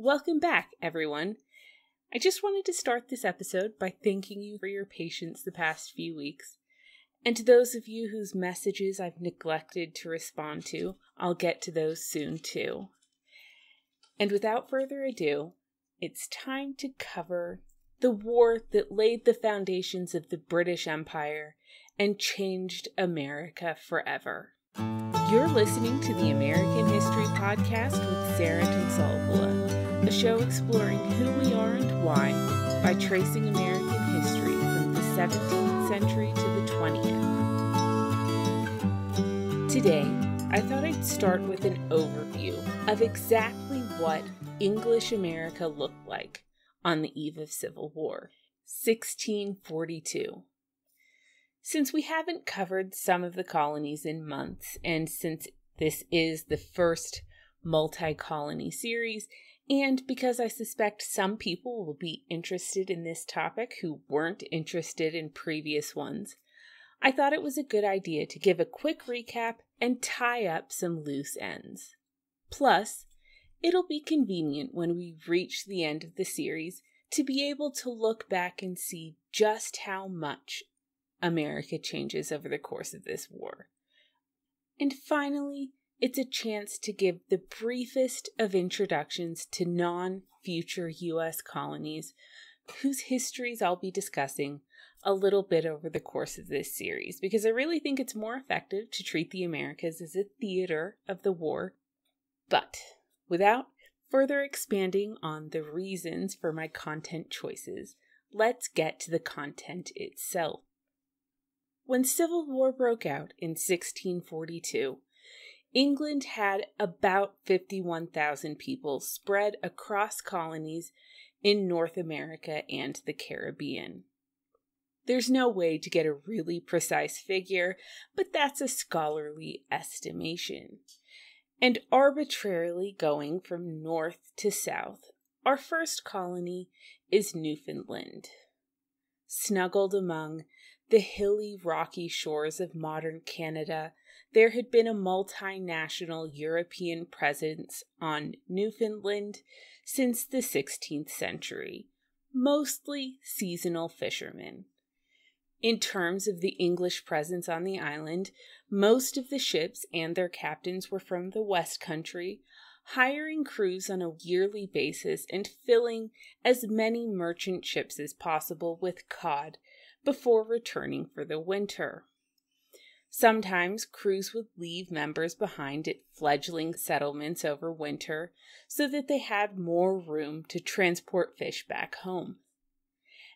Welcome back, everyone. I just wanted to start this episode by thanking you for your patience the past few weeks. And to those of you whose messages I've neglected to respond to, I'll get to those soon too. And without further ado, it's time to cover the war that laid the foundations of the British Empire and changed America forever. You're listening to the American History Podcast with Sarah Tinsalvola, a show exploring who we are and why by tracing American history from the 17th century to the 20th. Today, I thought I'd start with an overview of exactly what English America looked like on the eve of Civil War, 1642. Since we haven't covered some of the colonies in months, and since this is the first multi colony series, and because I suspect some people will be interested in this topic who weren't interested in previous ones, I thought it was a good idea to give a quick recap and tie up some loose ends. Plus, it'll be convenient when we reach the end of the series to be able to look back and see just how much America changes over the course of this war. And finally, it's a chance to give the briefest of introductions to non future U.S. colonies whose histories I'll be discussing a little bit over the course of this series because I really think it's more effective to treat the Americas as a theater of the war. But without further expanding on the reasons for my content choices, let's get to the content itself. When Civil War broke out in 1642, England had about 51,000 people spread across colonies in North America and the Caribbean. There's no way to get a really precise figure, but that's a scholarly estimation. And arbitrarily going from north to south, our first colony is Newfoundland. Snuggled among the hilly, rocky shores of modern Canada, there had been a multinational European presence on Newfoundland since the 16th century, mostly seasonal fishermen. In terms of the English presence on the island, most of the ships and their captains were from the West Country, hiring crews on a yearly basis and filling as many merchant ships as possible with cod before returning for the winter. Sometimes crews would leave members behind at fledgling settlements over winter so that they had more room to transport fish back home.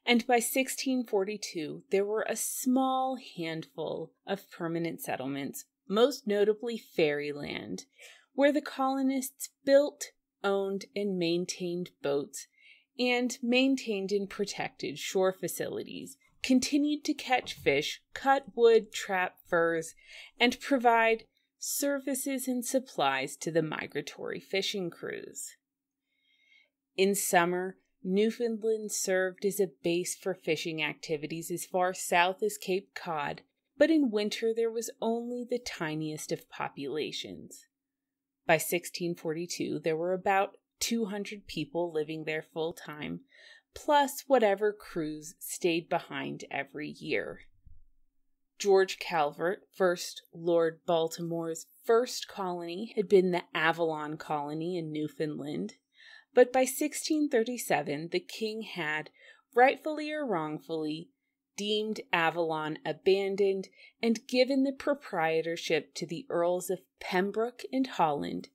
And by 1642, there were a small handful of permanent settlements, most notably Ferryland, where the colonists built, owned, and maintained boats and maintained and protected shore facilities continued to catch fish, cut wood, trap furs, and provide services and supplies to the migratory fishing crews. In summer, Newfoundland served as a base for fishing activities as far south as Cape Cod, but in winter there was only the tiniest of populations. By 1642, there were about 200 people living there full time, plus whatever crews stayed behind every year. George Calvert, first Lord Baltimore's first colony, had been the Avalon colony in Newfoundland, but by 1637 the king had, rightfully or wrongfully, deemed Avalon abandoned and given the proprietorship to the Earls of Pembroke and Holland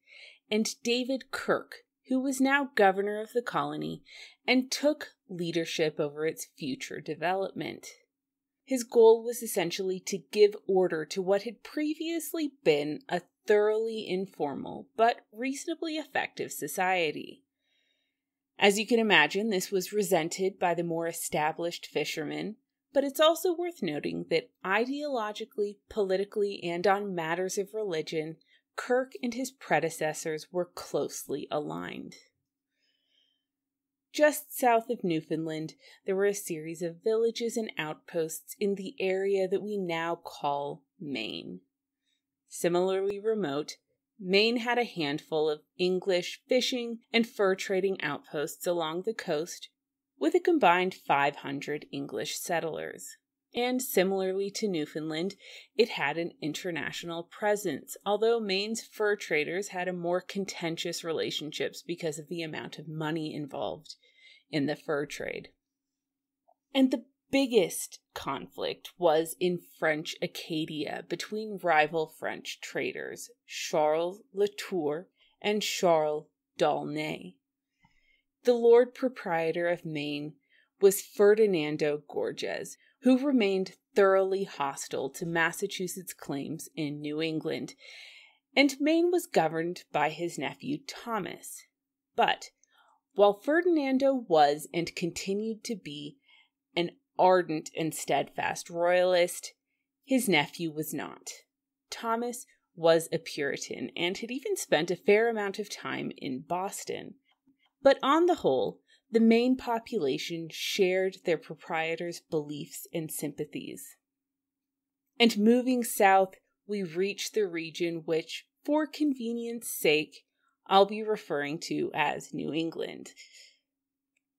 and David Kirke, who was now governor of the colony and took leadership over its future development. His goal was essentially to give order to what had previously been a thoroughly informal but reasonably effective society. As you can imagine, this was resented by the more established fishermen, but it's also worth noting that ideologically, politically, and on matters of religion, Kirke and his predecessors were closely aligned. Just south of Newfoundland, there were a series of villages and outposts in the area that we now call Maine. Similarly remote, Maine had a handful of English fishing and fur trading outposts along the coast, with a combined 500 English settlers. And similarly to Newfoundland, it had an international presence, although Maine's fur traders had a more contentious relationships because of the amount of money involved in the fur trade. And the biggest conflict was in French Acadia between rival French traders, Charles Latour and Charles d'Aulnay. The Lord Proprietor of Maine was Ferdinando Gorges, who remained thoroughly hostile to Massachusetts' claims in New England, and Maine was governed by his nephew Thomas. But while Ferdinando was and continued to be an ardent and steadfast royalist, his nephew was not. Thomas was a Puritan and had even spent a fair amount of time in Boston. But on the whole, the Maine population shared their proprietor's beliefs and sympathies. And moving south, we reach the region which, for convenience sake, I'll be referring to as New England.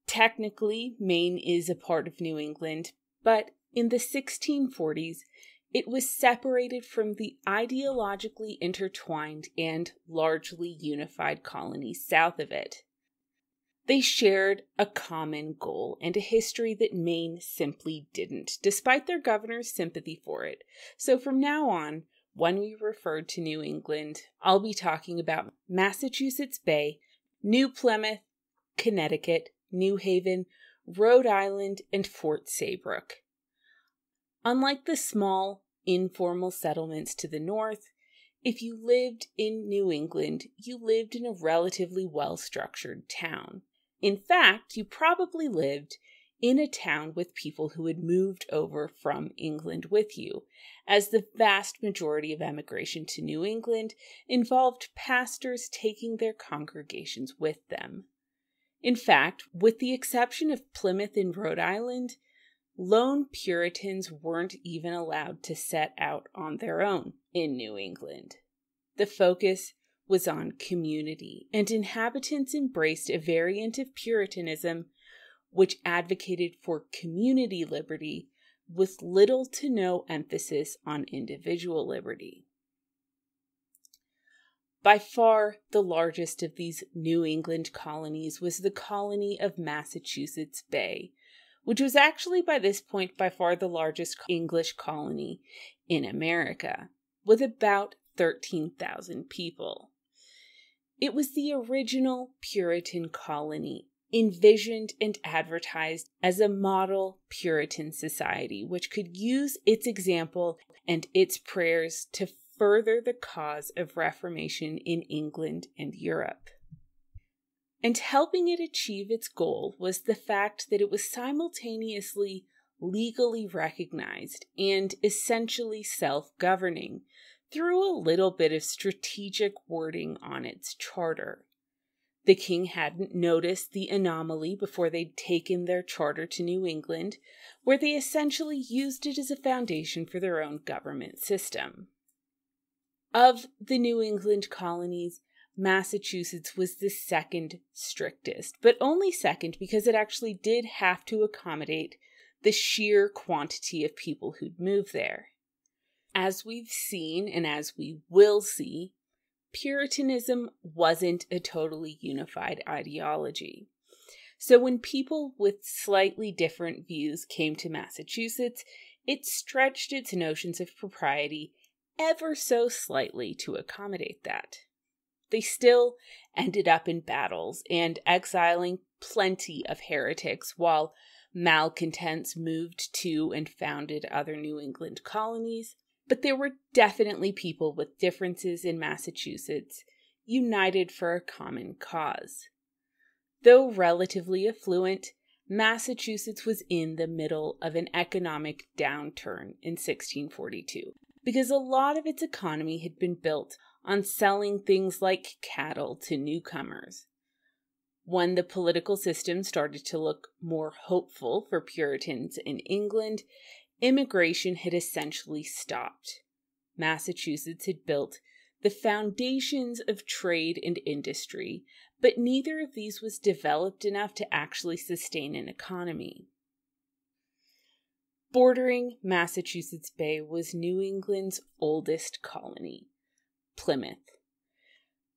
Technically, Maine is a part of New England, but in the 1640s, it was separated from the ideologically intertwined and largely unified colonies south of it. They shared a common goal and a history that Maine simply didn't, despite their governor's sympathy for it. So from now on, when we refer to New England, I'll be talking about Massachusetts Bay, New Plymouth, Connecticut, New Haven, Rhode Island, and Fort Saybrook. Unlike the small, informal settlements to the north, if you lived in New England, you lived in a relatively well structured town. In fact, you probably lived in a town with people who had moved over from England with you, as the vast majority of emigration to New England involved pastors taking their congregations with them. In fact, with the exception of Plymouth in Rhode Island, lone Puritans weren't even allowed to set out on their own in New England. The focus was on community, and inhabitants embraced a variant of Puritanism which advocated for community liberty with little to no emphasis on individual liberty. By far the largest of these New England colonies was the colony of Massachusetts Bay, which was actually by this point by far the largest English colony in America, with about 13,000 people. It was the original Puritan colony, envisioned and advertised as a model Puritan society, which could use its example and its prayers to further the cause of Reformation in England and Europe. And helping it achieve its goal was the fact that it was simultaneously legally recognized and essentially self governing, through a little bit of strategic wording on its charter. The king hadn't noticed the anomaly before they'd taken their charter to New England, where they essentially used it as a foundation for their own government system. Of the New England colonies, Massachusetts was the second strictest, but only second because it actually did have to accommodate the sheer quantity of people who'd moved there. As we've seen and as we will see, Puritanism wasn't a totally unified ideology. So when people with slightly different views came to Massachusetts, it stretched its notions of propriety ever so slightly to accommodate that. They still ended up in battles and exiling plenty of heretics while malcontents moved to and founded other New England colonies but there were definitely people with differences in Massachusetts united for a common cause. Though relatively affluent, Massachusetts was in the middle of an economic downturn in 1642 because a lot of its economy had been built on selling things like cattle to newcomers. When the political system started to look more hopeful for Puritans in England, immigration had essentially stopped. Massachusetts had built the foundations of trade and industry, but neither of these was developed enough to actually sustain an economy. Bordering Massachusetts Bay was New England's oldest colony, Plymouth.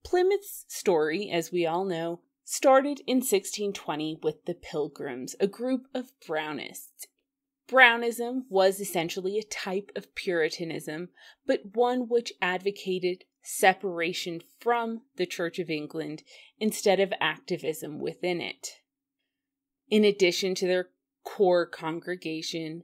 Plymouth's story, as we all know, started in 1620 with the Pilgrims, a group of Brownists. Brownism was essentially a type of Puritanism, but one which advocated separation from the Church of England instead of activism within it. In addition to their core congregation,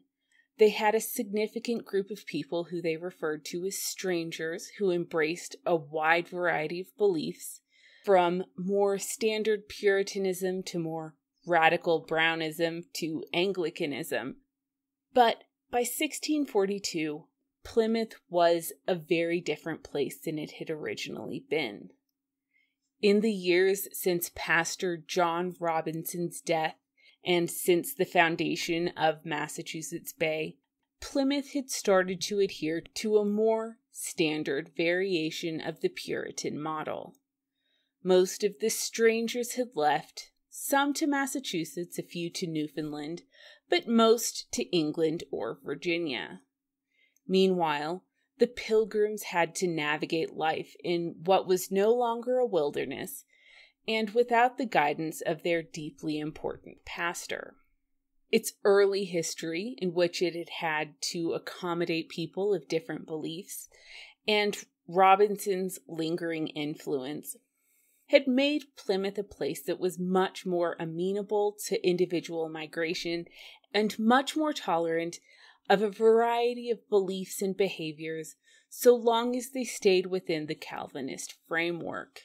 they had a significant group of people who they referred to as strangers who embraced a wide variety of beliefs, from more standard Puritanism to more radical Brownism to Anglicanism. But by 1642, Plymouth was a very different place than it had originally been. In the years since Pastor John Robinson's death, and since the foundation of Massachusetts Bay, Plymouth had started to adhere to a more standard variation of the Puritan model. Most of the strangers had left, some to Massachusetts, a few to Newfoundland, but most to England or Virginia. Meanwhile, the pilgrims had to navigate life in what was no longer a wilderness and without the guidance of their deeply important pastor. Its early history, in which it had had to accommodate people of different beliefs, and Robinson's lingering influence, had made Plymouth a place that was much more amenable to individual migration and much more tolerant of a variety of beliefs and behaviors so long as they stayed within the Calvinist framework.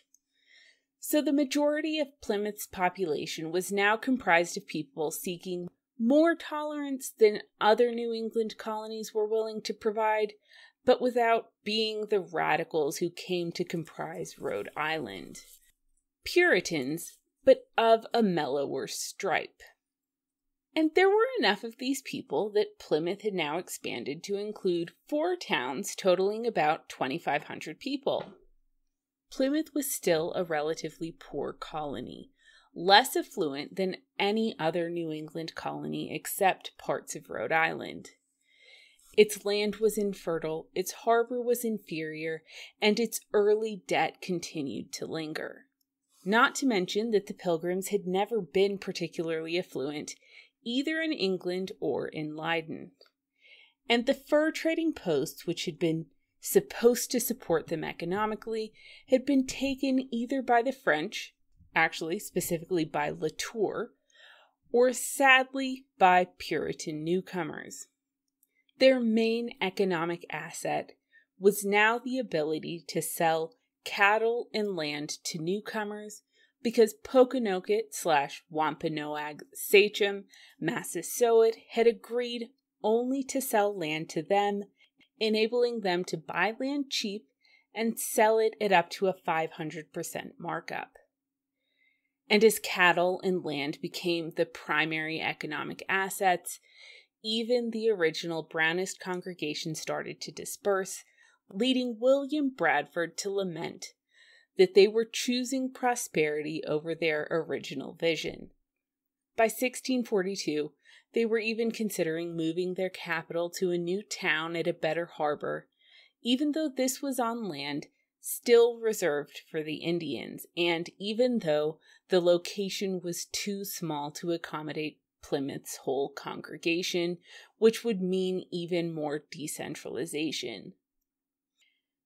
So the majority of Plymouth's population was now comprised of people seeking more tolerance than other New England colonies were willing to provide, but without being the radicals who came to comprise Rhode Island. Puritans, but of a mellower stripe. And there were enough of these people that Plymouth had now expanded to include four towns totaling about 2,500 people. Plymouth was still a relatively poor colony, less affluent than any other New England colony except parts of Rhode Island. Its land was infertile, its harbor was inferior, and its early debt continued to linger. Not to mention that the Pilgrims had never been particularly affluent, either in England or in Leyden. And the fur trading posts, which had been supposed to support them economically, had been taken either by the French, actually, specifically by Latour, or sadly by Puritan newcomers. Their main economic asset was now the ability to sell cattle and land to newcomers because Pokanoket slash Wampanoag sachem Massasoit had agreed only to sell land to them enabling them to buy land cheap and sell it at up to a 500% markup. And as cattle and land became the primary economic assets, even the original Brownist congregation started to disperse, leading William Bradford to lament that they were choosing prosperity over their original vision. By 1642, they were even considering moving their capital to a new town at a better harbor, even though this was on land still reserved for the Indians, and even though the location was too small to accommodate Plymouth's whole congregation, which would mean even more decentralization.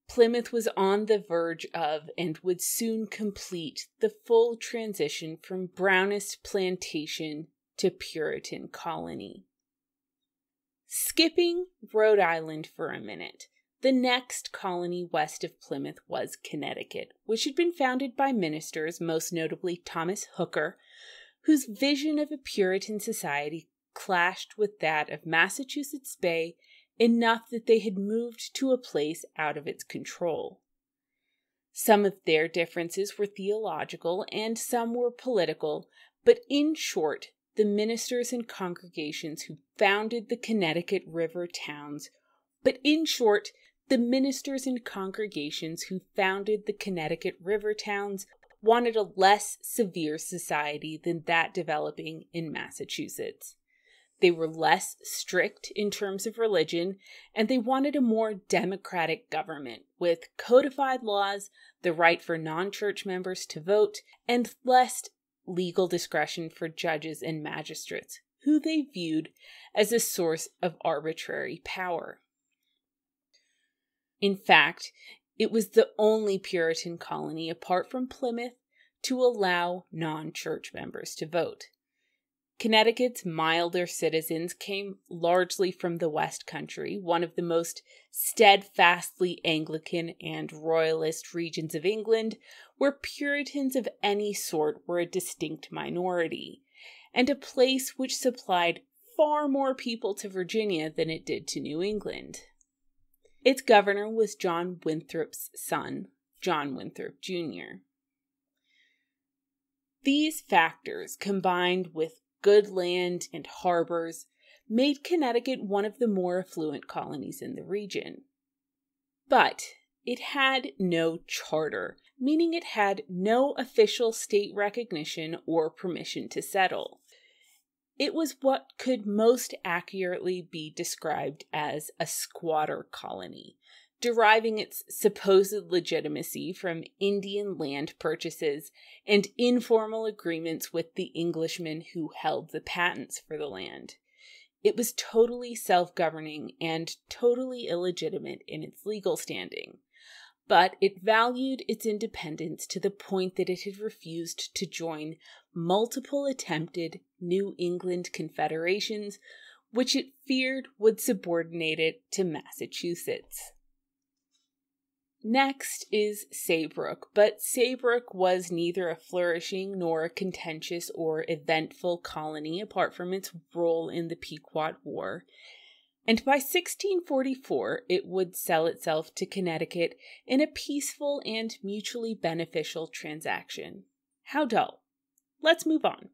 Plymouth was on the verge of and would soon complete the full transition from Brownist plantation to Puritan colony. Skipping Rhode Island for a minute, the next colony west of Plymouth was Connecticut, which had been founded by ministers, most notably Thomas Hooker, whose vision of a Puritan society clashed with that of Massachusetts Bay enough that they had moved to a place out of its control. Some of their differences were theological and some were political, but in short, the ministers and congregations who founded the Connecticut River towns, but in short, the ministers and congregations who founded the Connecticut river towns wanted a less severe society than that developing in Massachusetts. They were less strict in terms of religion, and they wanted a more democratic government with codified laws, the right for non church members to vote, and less legal discretion for judges and magistrates, who they viewed as a source of arbitrary power. In fact, it was the only Puritan colony apart from Plymouth to allow non church members to vote. Connecticut's milder citizens came largely from the West Country, one of the most steadfastly Anglican and Royalist regions of England, where Puritans of any sort were a distinct minority, and a place which supplied far more people to Virginia than it did to New England. Its governor was John Winthrop's son, John Winthrop Jr. These factors, combined with good land and harbors, made Connecticut one of the more affluent colonies in the region. But it had no charter, meaning it had no official state recognition or permission to settle. It was what could most accurately be described as a squatter colony, deriving its supposed legitimacy from Indian land purchases and informal agreements with the Englishmen who held the patents for the land. It was totally self governing and totally illegitimate in its legal standing. But it valued its independence to the point that it had refused to join multiple attempted New England confederations, which it feared would subordinate it to Massachusetts. Next is Saybrook, but Saybrook was neither a flourishing nor a contentious or eventful colony apart from its role in the Pequot War. And by 1644, it would sell itself to Connecticut in a peaceful and mutually beneficial transaction. How dull. Let's move on.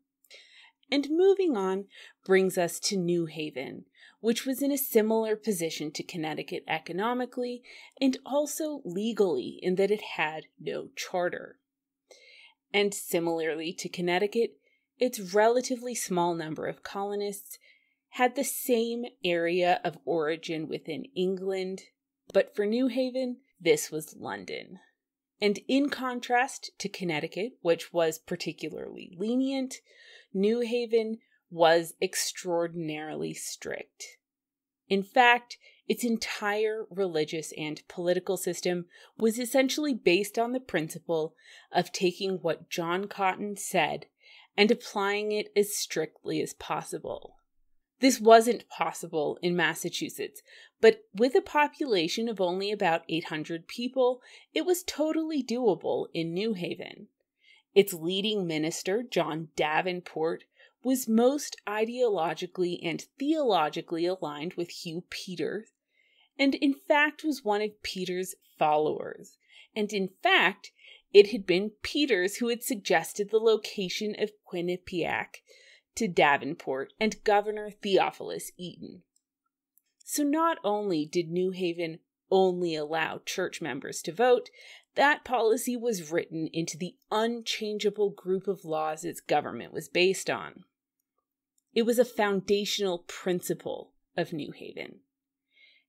And moving on brings us to New Haven, which was in a similar position to Connecticut economically and also legally in that it had no charter. And similarly to Connecticut, its relatively small number of colonists had the same area of origin within England, but for New Haven, this was London. And in contrast to Connecticut, which was particularly lenient, New Haven was extraordinarily strict. In fact, its entire religious and political system was essentially based on the principle of taking what John Cotton said and applying it as strictly as possible. This wasn't possible in Massachusetts, but with a population of only about 800 people, it was totally doable in New Haven. Its leading minister, John Davenport, was most ideologically and theologically aligned with Hugh Peters, and in fact was one of Peters' followers. And in fact, it had been Peters who had suggested the location of Quinnipiac to Davenport and Governor Theophilus Eaton. So not only did New Haven only allow church members to vote, that policy was written into the unchangeable group of laws its government was based on. It was a foundational principle of New Haven.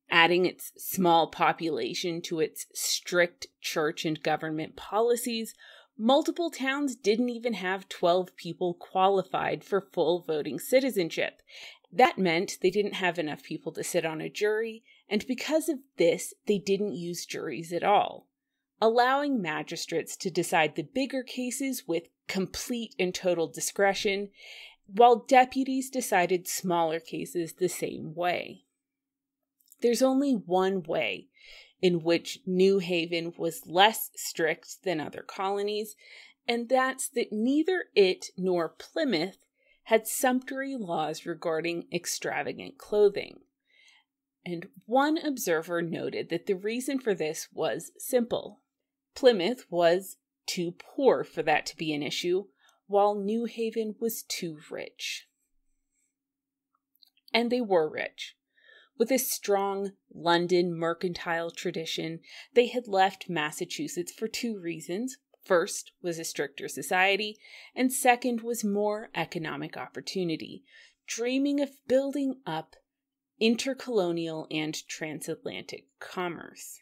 Adding its small population to its strict church and government policies, multiple towns didn't even have 12 people qualified for full voting citizenship. That meant they didn't have enough people to sit on a jury, and because of this, they didn't use juries at all, allowing magistrates to decide the bigger cases with complete and total discretion while deputies decided smaller cases the same way. There's only one way in which New Haven was less strict than other colonies, and that's that neither it nor Plymouth had sumptuary laws regarding extravagant clothing. And one observer noted that the reason for this was simple. Plymouth was too poor for that to be an issue, while New Haven was too rich. And they were rich. With a strong London mercantile tradition, they had left Massachusetts for two reasons. First was a stricter society, and second was more economic opportunity, dreaming of building up intercolonial and transatlantic commerce.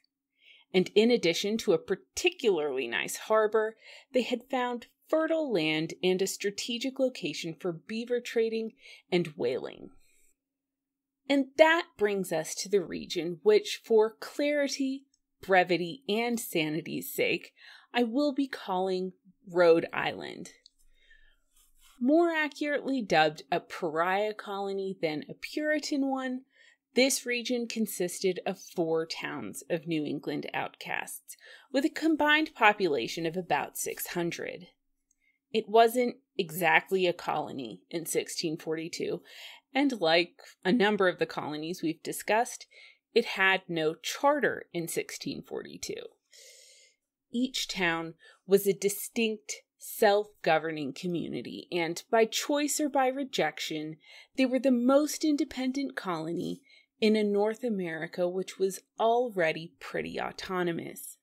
And in addition to a particularly nice harbor, they had found fertile land and a strategic location for beaver trading and whaling. And that brings us to the region which, for clarity, brevity, and sanity's sake, I will be calling Rhode Island. More accurately dubbed a pariah colony than a Puritan one, this region consisted of four towns of New England outcasts, with a combined population of about 600. It wasn't exactly a colony in 1642, and like a number of the colonies we've discussed, it had no charter in 1642. Each town was a distinct self governing community, and by choice or by rejection, they were the most independent colony in a North America which was already pretty autonomous.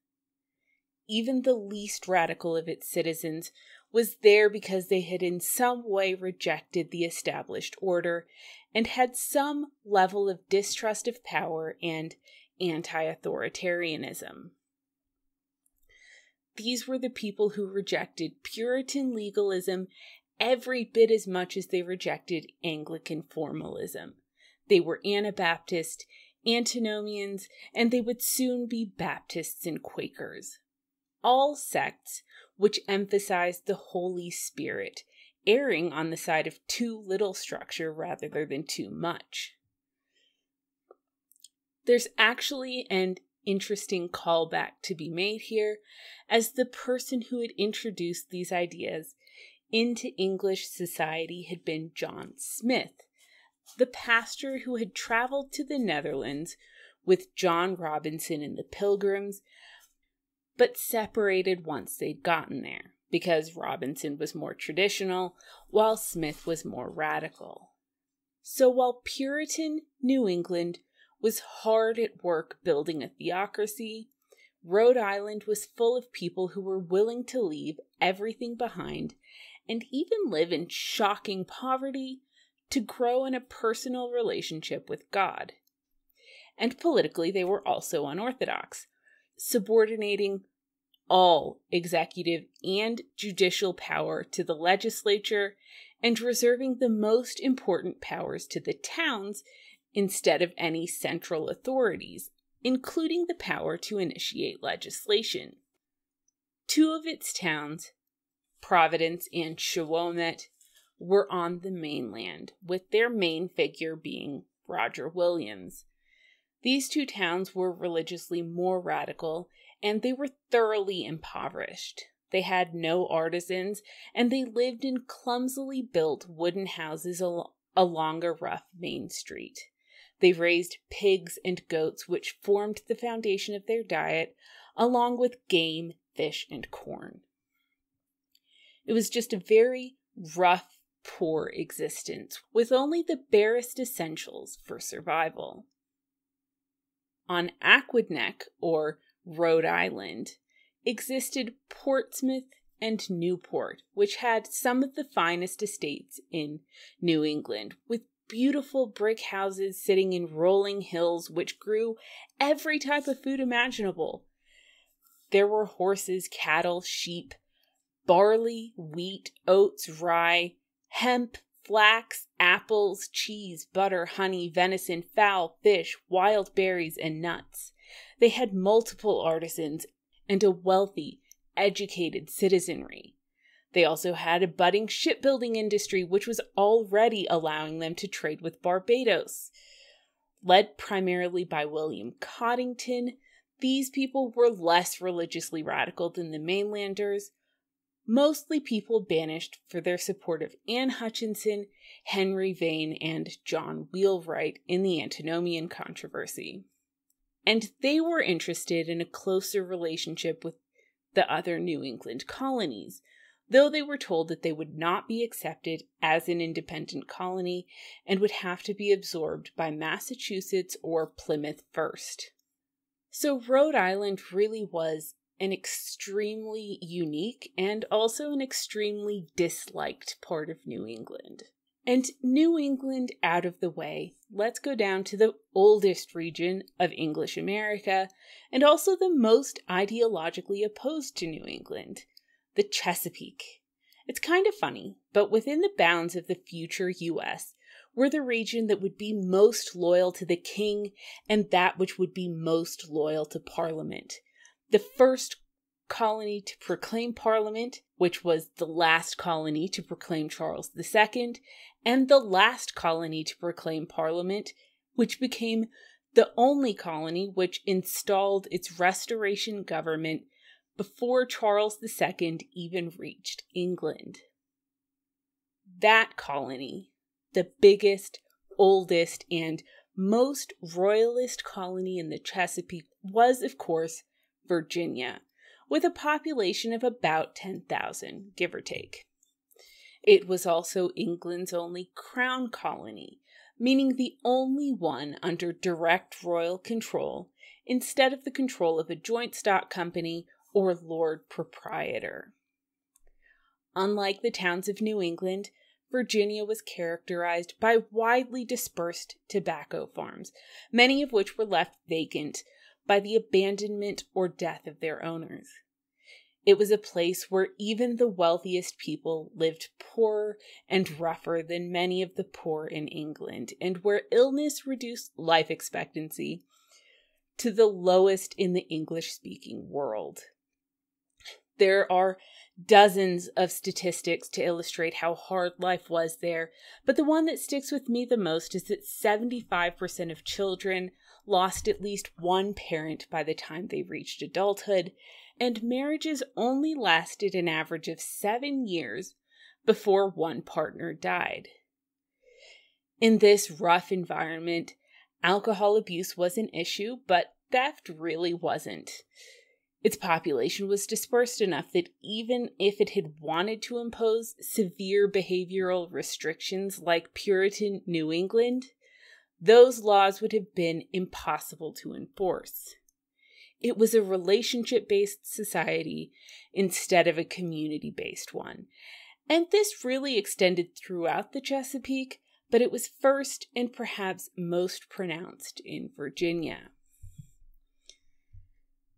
Even the least radical of its citizens was there because they had in some way rejected the established order and had some level of distrust of power and anti authoritarianism. These were the people who rejected Puritan legalism every bit as much as they rejected Anglican formalism. They were Anabaptist, antinomians, and they would soon be Baptists and Quakers. All sects which emphasized the Holy Spirit, erring on the side of too little structure rather than too much. There's actually an interesting callback to be made here, as the person who had introduced these ideas into English society had been John Smyth, the pastor who had traveled to the Netherlands with John Robinson and the Pilgrims, but separated once they'd gotten there because Robinson was more traditional while Smyth was more radical. So while Puritan New England was hard at work building a theocracy, Rhode Island was full of people who were willing to leave everything behind and even live in shocking poverty to grow in a personal relationship with God. And politically, they were also unorthodox, subordinating all executive and judicial power to the legislature and reserving the most important powers to the towns instead of any central authorities, including the power to initiate legislation. Two of its towns, Providence and Shawomet, were on the mainland, with their main figure being Roger Williams. These two towns were religiously more radical, and they were thoroughly impoverished. They had no artisans, and they lived in clumsily built wooden houses al- along a rough main street. They raised pigs and goats, which formed the foundation of their diet, along with game, fish, and corn. It was just a very rough poor existence with only the barest essentials for survival. On Aquidneck, or Rhode Island, existed Portsmouth and Newport, which had some of the finest estates in New England, with beautiful brick houses sitting in rolling hills which grew every type of food imaginable. There were horses, cattle, sheep, barley, wheat, oats, rye, hemp, flax, apples, cheese, butter, honey, venison, fowl, fish, wild berries, and nuts. They had multiple artisans and a wealthy, educated citizenry. They also had a budding shipbuilding industry, which was already allowing them to trade with Barbados. Led primarily by William Coddington, these people were less religiously radical than the mainlanders, mostly people banished for their support of Anne Hutchinson, Henry Vane, and John Wheelwright in the Antinomian controversy. And they were interested in a closer relationship with the other New England colonies, though they were told that they would not be accepted as an independent colony and would have to be absorbed by Massachusetts or Plymouth first. So, Rhode Island really was an extremely unique and also an extremely disliked part of New England. And New England out of the way, let's go down to the oldest region of English America and also the most ideologically opposed to New England, the Chesapeake. It's kind of funny, but within the bounds of the future US, we're the region that would be most loyal to the king and that which would be most loyal to Parliament. The first colony to proclaim Parliament, which was the last colony to proclaim Charles II, and the last colony to proclaim Parliament, which became the only colony which installed its restoration government before Charles II even reached England. That colony, the biggest, oldest, and most royalist colony in the Chesapeake, was, of course, Virginia, with a population of about 10,000, give or take. It was also England's only crown colony, meaning the only one under direct royal control instead of the control of a joint stock company or lord proprietor. Unlike the towns of New England, Virginia was characterized by widely dispersed tobacco farms, many of which were left vacant by the abandonment or death of their owners. It was a place where even the wealthiest people lived poorer and rougher than many of the poor in England, and where illness reduced life expectancy to the lowest in the English speaking world. There are dozens of statistics to illustrate how hard life was there, but the one that sticks with me the most is that 75% of children lost at least one parent by the time they reached adulthood, and marriages only lasted an average of seven years before one partner died. In this rough environment, alcohol abuse was an issue, but theft really wasn't. Its population was dispersed enough that even if it had wanted to impose severe behavioral restrictions like Puritan New England, those laws would have been impossible to enforce. It was a relationship based society instead of a community based one. And this really extended throughout the Chesapeake, but it was first and perhaps most pronounced in Virginia.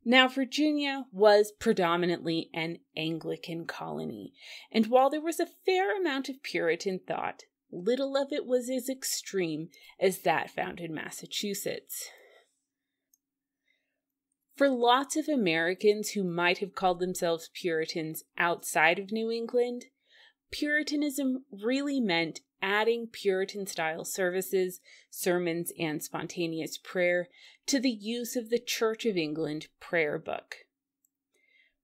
Now, Virginia was predominantly an Anglican colony, and while there was a fair amount of Puritan thought, little of it was as extreme as that found in Massachusetts. For lots of Americans who might have called themselves Puritans outside of New England, Puritanism really meant adding Puritan style services, sermons, and spontaneous prayer to the use of the Church of England prayer book.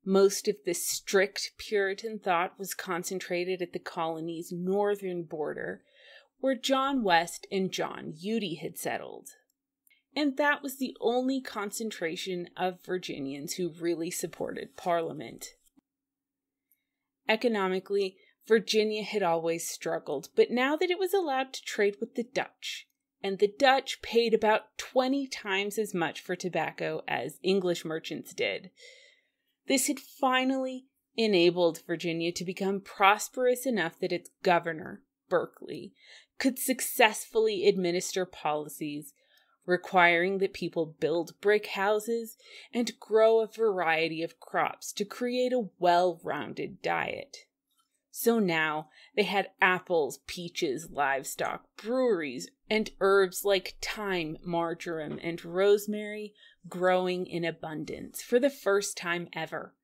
Most of the strict Puritan thought was concentrated at the colony's northern border, where John West and John Utty had settled and that was the only concentration of Virginians who really supported Parliament. Economically, Virginia had always struggled, but now that it was allowed to trade with the Dutch, and the Dutch paid about 20 times as much for tobacco as English merchants did, this had finally enabled Virginia to become prosperous enough that its governor, Berkeley, could successfully administer policies requiring that people build brick houses and grow a variety of crops to create a well rounded diet. So now they had apples, peaches, livestock, breweries, and herbs like thyme, marjoram, and rosemary growing in abundance for the first time ever.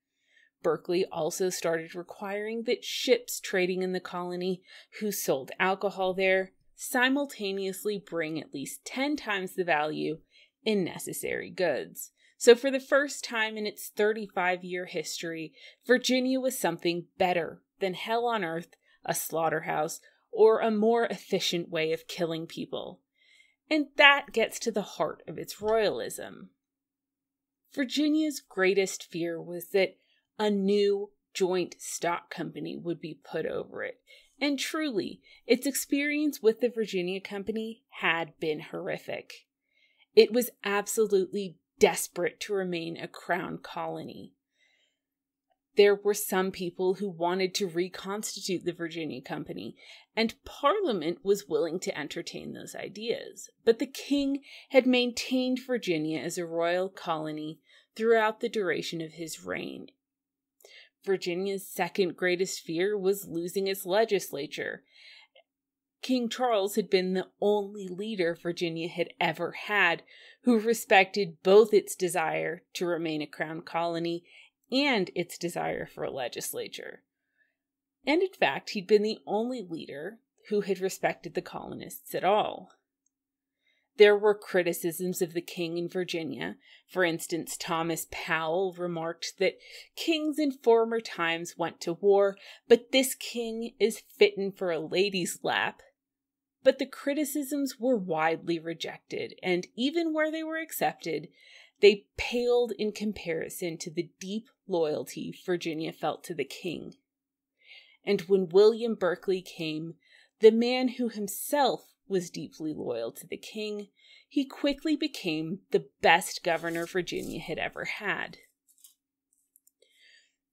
Berkeley also started requiring that ships trading in the colony who sold alcohol there simultaneously bring at least 10 times the value in necessary goods. So, for the first time in its 35 year history, Virginia was something better than hell on earth, a slaughterhouse, or a more efficient way of killing people. And that gets to the heart of its royalism. Virginia's greatest fear was that a new, joint stock company would be put over it. And truly, its experience with the Virginia Company had been horrific. It was absolutely desperate to remain a crown colony. There were some people who wanted to reconstitute the Virginia Company, and Parliament was willing to entertain those ideas. But the king had maintained Virginia as a royal colony throughout the duration of his reign. Virginia's second greatest fear was losing its legislature. King Charles had been the only leader Virginia had ever had who respected both its desire to remain a crown colony and its desire for a legislature. And in fact, he'd been the only leader who had respected the colonists at all. There were criticisms of the king in Virginia. For instance, Thomas Powell remarked that kings in former times went to war, but this king is fitten for a lady's lap. But the criticisms were widely rejected, and even where they were accepted, they paled in comparison to the deep loyalty Virginia felt to the king. And when William Berkeley came, the man who himself was deeply loyal to the king, he quickly became the best governor Virginia had ever had.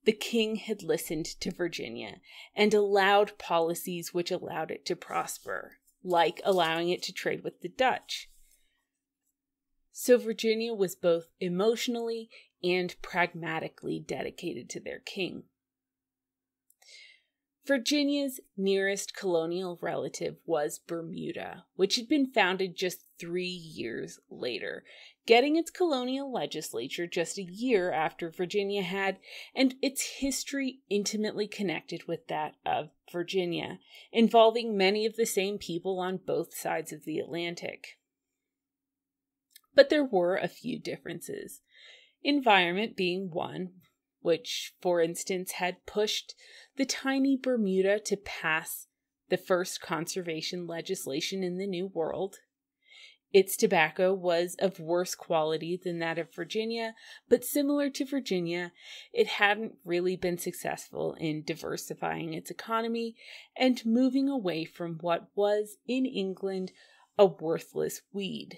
The king had listened to Virginia and allowed policies which allowed it to prosper, like allowing it to trade with the Dutch. So Virginia was both emotionally and pragmatically dedicated to their king. Virginia's nearest colonial relative was Bermuda, which had been founded just three years later, getting its colonial legislature just a year after Virginia had, and its history intimately connected with that of Virginia, involving many of the same people on both sides of the Atlantic. But there were a few differences. Environment being one, which, for instance, had pushed the tiny Bermuda to pass the first conservation legislation in the New World. Its tobacco was of worse quality than that of Virginia, but similar to Virginia, it hadn't really been successful in diversifying its economy and moving away from what was, in England, a worthless weed.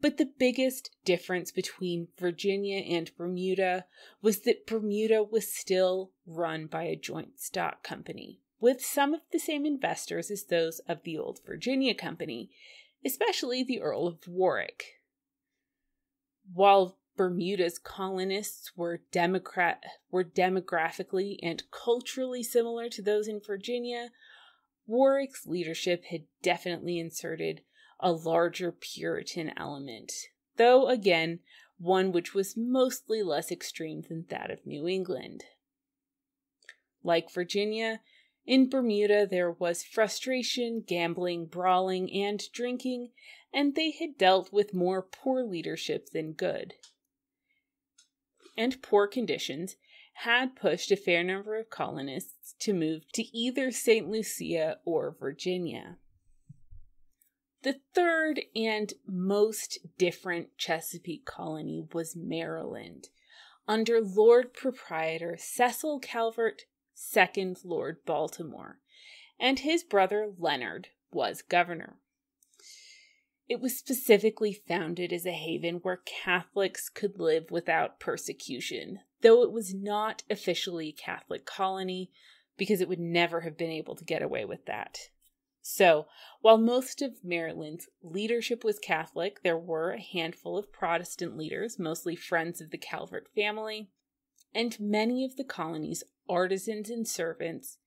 But the biggest difference between Virginia and Bermuda was that Bermuda was still run by a joint stock company, with some of the same investors as those of the old Virginia Company, especially the Earl of Warwick. While Bermuda's colonists were democrat were demographically and culturally similar to those in Virginia, Warwick's leadership had definitely inserted a larger Puritan element, though again, one which was mostly less extreme than that of New England. Like Virginia, in Bermuda, there was frustration, gambling, brawling, and drinking, and they had dealt with more poor leadership than good. And poor conditions had pushed a fair number of colonists to move to either St. Lucia or Virginia. The third and most different Chesapeake colony was Maryland, under Lord Proprietor Cecil Calvert second Lord Baltimore, and his brother Leonard was governor. It was specifically founded as a haven where Catholics could live without persecution, though it was not officially a Catholic colony because it would never have been able to get away with that. So, while most of Maryland's leadership was Catholic, there were a handful of Protestant leaders, mostly friends of the Calvert family, and many of the colony's artisans and servants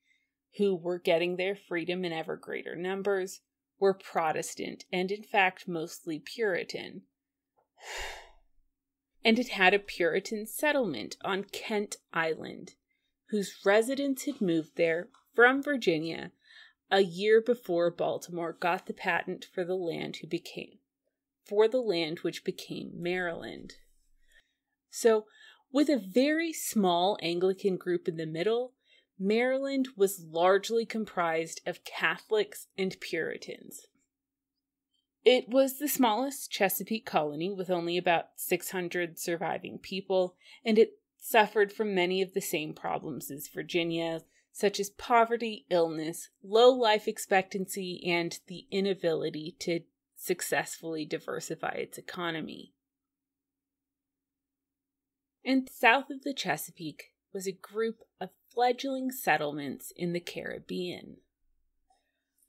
who were getting their freedom in ever greater numbers were Protestant and, in fact, mostly Puritan. And it had a Puritan settlement on Kent Island, whose residents had moved there from Virginia a year before Baltimore got the patent for the land who became for the land which became Maryland. So with a very small Anglican group in the middle, Maryland was largely comprised of Catholics and Puritans. It was the smallest Chesapeake colony with only about 600 surviving people, and it suffered from many of the same problems as Virginia, such as poverty, illness, low life expectancy, and the inability to successfully diversify its economy. And south of the Chesapeake was a group of fledgling settlements in the Caribbean.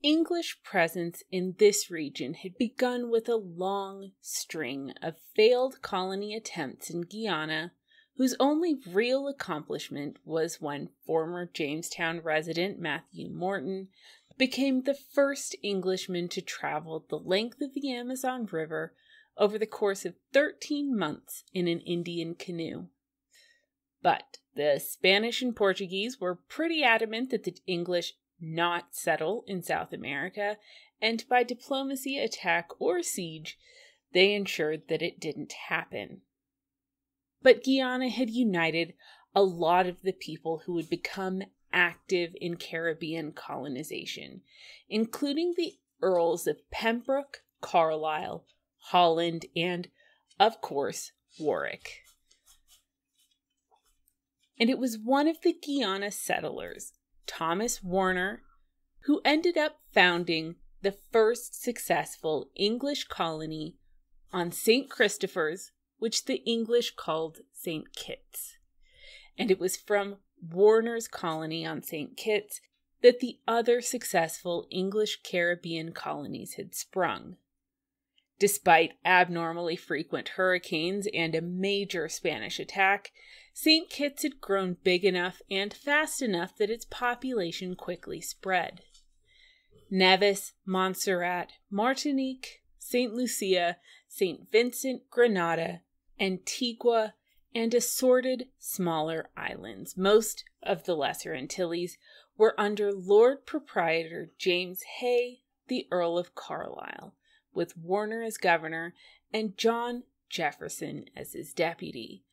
English presence in this region had begun with a long string of failed colony attempts in Guiana, whose only real accomplishment was when former Jamestown resident Matthew Morton became the first Englishman to travel the length of the Amazon River over the course of 13 months in an Indian canoe. But the Spanish and Portuguese were pretty adamant that the English not settle in South America, and by diplomacy, attack, or siege, they ensured that it didn't happen. But Guiana had united a lot of the people who would become active in Caribbean colonization, including the Earls of Pembroke, Carlisle, Holland, and, of course, Warwick. And it was one of the Guiana settlers, Thomas Warner, who ended up founding the first successful English colony on St. Christopher's, which the English called St. Kitts. And it was from Warner's colony on St. Kitts that the other successful English Caribbean colonies had sprung. Despite abnormally frequent hurricanes and a major Spanish attack, St. Kitts had grown big enough and fast enough that its population quickly spread. Nevis, Montserrat, Martinique, St. Lucia, St. Vincent, Grenada, Antigua, and assorted smaller islands, most of the Lesser Antilles, were under Lord Proprietor James Hay, the Earl of Carlisle, with Warner as governor and John Jefferson as his deputy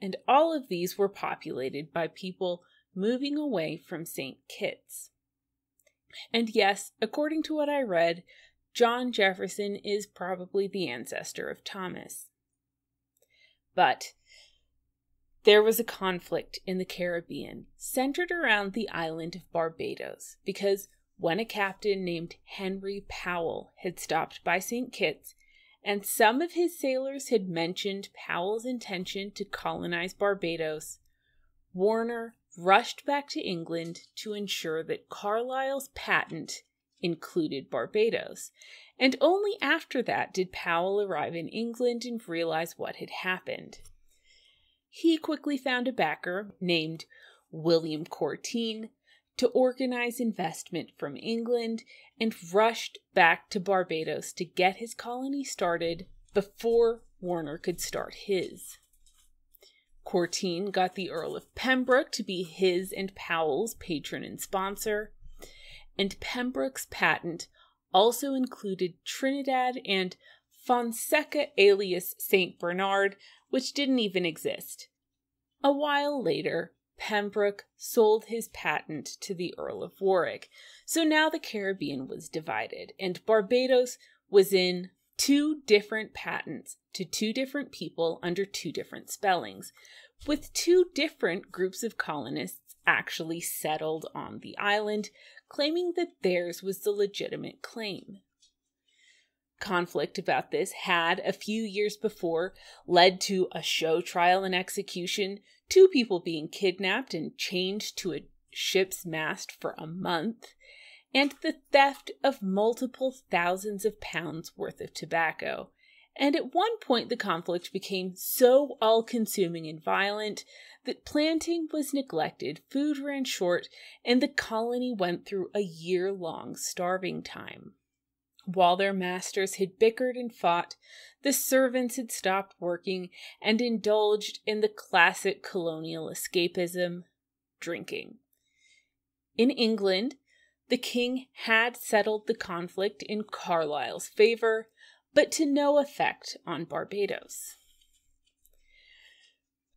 and all of these were populated by people moving away from St. Kitts. And yes, according to what I read, John Jefferson is probably the ancestor of Thomas. But there was a conflict in the Caribbean centered around the island of Barbados because when a captain named Henry Powell had stopped by St. Kitts, and some of his sailors had mentioned Powell's intention to colonize Barbados, Warner rushed back to England to ensure that Carlisle's patent included Barbados. And only after that did Powell arrive in England and realize what had happened. He quickly found a backer named William Courteen to organize investment from England and rushed back to Barbados to get his colony started before Warner could start his. Courteen got the Earl of Pembroke to be his and Powell's patron and sponsor, and Pembroke's patent also included Trinidad and Fonseca alias St. Bernard, which didn't even exist. A while later, Pembroke sold his patent to the Earl of Warwick. So now the Caribbean was divided, and Barbados was in two different patents to two different people under two different spellings, with two different groups of colonists actually settled on the island, claiming that theirs was the legitimate claim. Conflict about this had, a few years before, led to a show trial and execution two people being kidnapped and chained to a ship's mast for a month, and the theft of multiple thousands of pounds worth of tobacco. And at one point, the conflict became so all consuming and violent that planting was neglected, food ran short, and the colony went through a year long starving time. While their masters had bickered and fought, the servants had stopped working and indulged in the classic colonial escapism drinking. In England, the king had settled the conflict in Carlisle's favor, but to no effect on Barbados.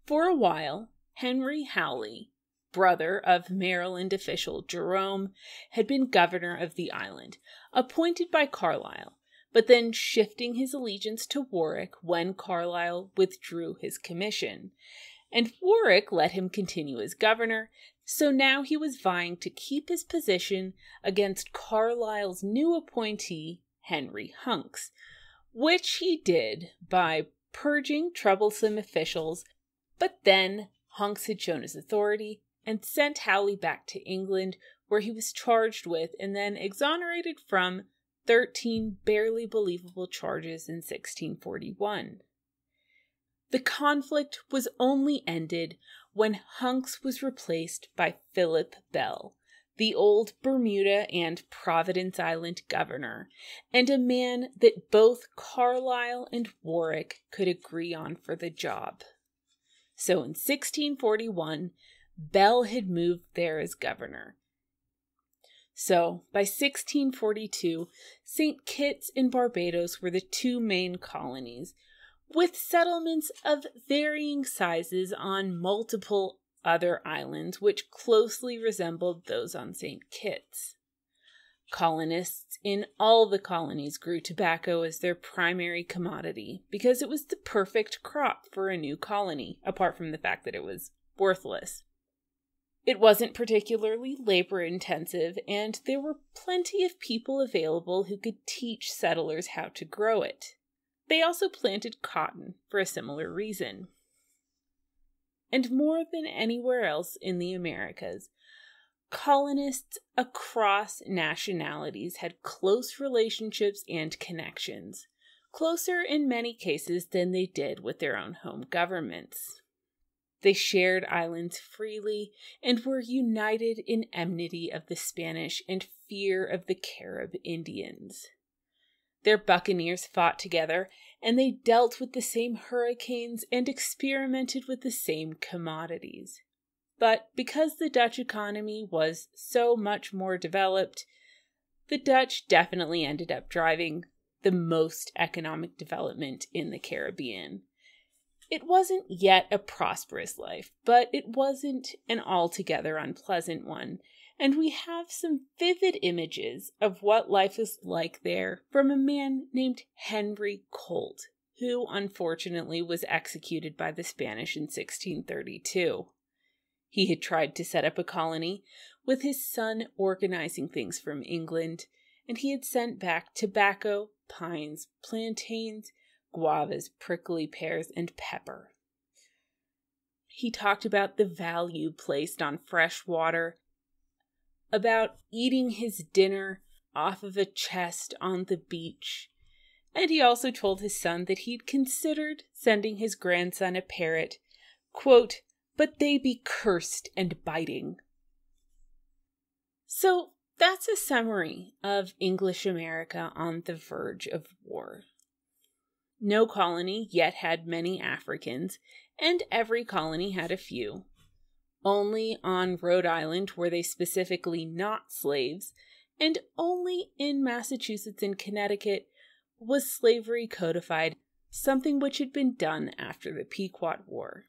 For a while, Henry Hawley, brother of Maryland official Jerome, had been governor of the island, appointed by Carlisle, but then shifting his allegiance to Warwick when Carlisle withdrew his commission. and Warwick let him continue as governor, so now he was vying to keep his position against Carlisle's new appointee, Henry Hunks, which he did by purging troublesome officials, but then Hunks had shown his authority and sent Hawley back to England, where he was charged with and then exonerated from 13 barely believable charges in 1641. The conflict was only ended when Hunks was replaced by Philip Bell, the old Bermuda and Providence Island governor, and a man that both Carlisle and Warwick could agree on for the job. So in 1641, Bell had moved there as governor. So by 1642, St. Kitts and Barbados were the two main colonies, with settlements of varying sizes on multiple other islands which closely resembled those on St. Kitts. Colonists in all the colonies grew tobacco as their primary commodity because it was the perfect crop for a new colony, apart from the fact that it was worthless. It wasn't particularly labor intensive, and there were plenty of people available who could teach settlers how to grow it. They also planted cotton for a similar reason. And more than anywhere else in the Americas, colonists across nationalities had close relationships and connections, closer in many cases than they did with their own home governments. They shared islands freely and were united in enmity of the Spanish and fear of the Carib Indians. Their buccaneers fought together, and they dealt with the same hurricanes and experimented with the same commodities. But because the Dutch economy was so much more developed, the Dutch definitely ended up driving the most economic development in the Caribbean. It wasn't yet a prosperous life, but it wasn't an altogether unpleasant one, and we have some vivid images of what life is like there from a man named Henry Colt, who unfortunately was executed by the Spanish in 1632. He had tried to set up a colony, with his son organizing things from England, and he had sent back tobacco, pines, plantains, guavas, prickly pears, and pepper. He talked about the value placed on fresh water, about eating his dinner off of a chest on the beach, and he also told his son that he'd considered sending his grandson a parrot, quote, but they be cursed and biting. So that's a summary of English America on the verge of war. No colony yet had many Africans, and every colony had a few. Only on Rhode Island were they specifically not slaves, and only in Massachusetts and Connecticut was slavery codified, something which had been done after the Pequot War.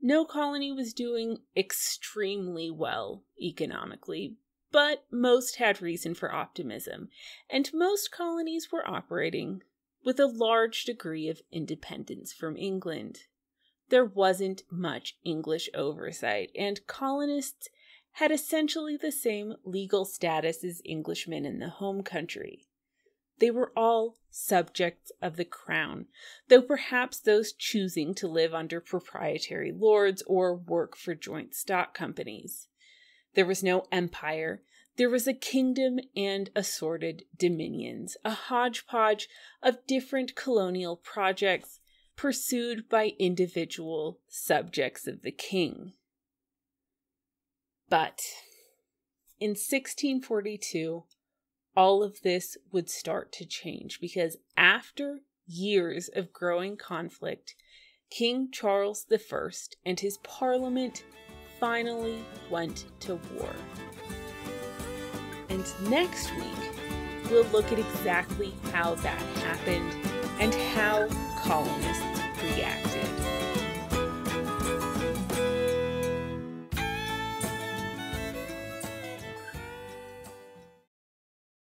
No colony was doing extremely well economically, but most had reason for optimism, and most colonies were operating with a large degree of independence from England. There wasn't much English oversight, and colonists had essentially the same legal status as Englishmen in the home country. They were all subjects of the crown, though perhaps those choosing to live under proprietary lords or work for joint stock companies. There was no empire, there was a kingdom and assorted dominions, a hodgepodge of different colonial projects pursued by individual subjects of the king. But in 1642, all of this would start to change because after years of growing conflict, King Charles I and his parliament finally went to war. And next week, we'll look at exactly how that happened and how colonists reacted.